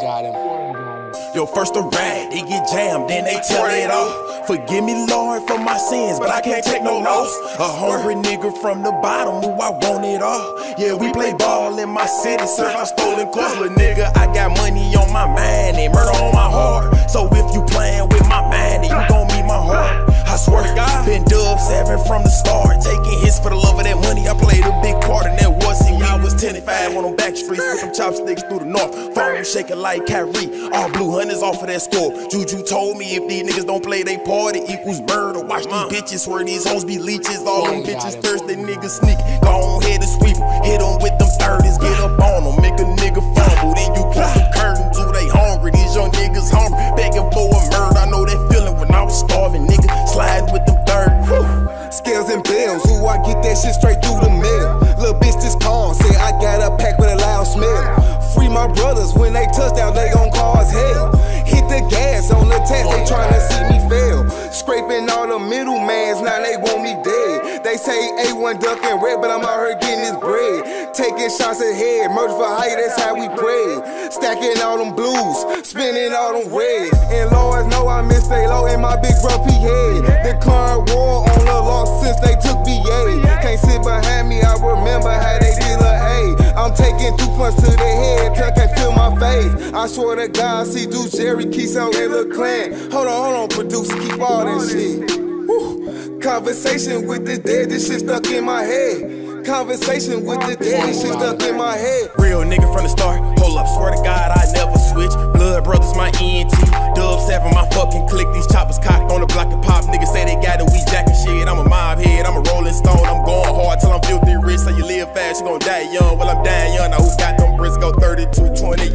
Got him. Yo, first a rag, they get jammed, then they tear it off. Forgive me, Lord, for my sins, but I can't take no loss. A hungry nigga from the bottom, who I want it all. Yeah, we play ball in my city, serve my stolen cars. Little nigga, I got money on my mind and murder on my heart. Chopsticks through the north. Phone shaking like Kyrie. All blue hunters off of that score. Juju told me if these niggas don't play they party it equals murder. Watch these bitches where these hoes be leeches. All them bitches thirsty niggas sneak. Go on head and sweep 'em. Hit them with them 30s. Get up on them. Make a nigga fumble. Then you close the curtains. Who they hungry? These young niggas hungry. Begging for a murder. I know that feeling when I was starving. Nigga sliding with them 30. Scales and bells, ooh, I get that shit straight through the mail. Little bitch just calm, say I got a pack with a loud smell. My brothers, when they touchdown, they gon' cause hell. Hit the gas on the test, they tryna see me fail. Scraping all the middlemans, now they want me dead. They say A1 duck and red, but I'm out here getting this bread. Taking shots ahead, murder for hire, that's how we pray. Stacking all them blues, spinning all them red. And Lord know I miss they low in my big grumpy head. The current war on the lost since they took BA. Can't sit behind me, I remember how they did a A. I'm taking two punches to the head till I swear to God, see do Jerry Keys on their little clan. Hold on, hold on, producer, keep all that shit. Woo. Conversation with the dead, this shit stuck in my head. Conversation with the dead, this shit stuck in my head. Real nigga from the start. Hold up, swear to God, I never switch. Blood brothers, my ENT. Dub seven, my fucking click. These choppers cocked on the block and pop. Niggas say they got it, we jacking shit. I'm a mob head, I'm a rolling stone. I'm going hard till I'm filthy rich. So you live fast, you gon' die young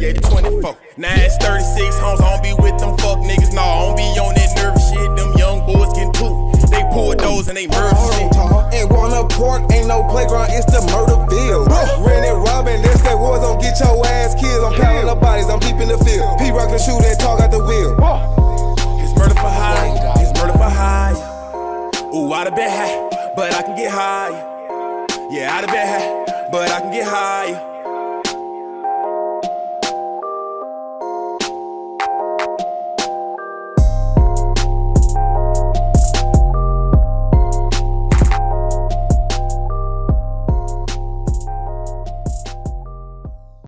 yeah, 24. Now it's 36 homes, I don't be with them fuck niggas. Nah, I don't be on that nervous shit. Them young boys can pooped. They pull those and they murder shit. And Warner Park ain't no playground, it's the murder field. Ren and Robin, that's that wars, don't get your ass killed. I'm pounding the bodies, I'm deep in the field. P Rock can shoot and talk out the wheel. It's murder for high, it's murder for high. Ooh, I'd have been high, but I can get high. Yeah, I'd have been high, but I can get high.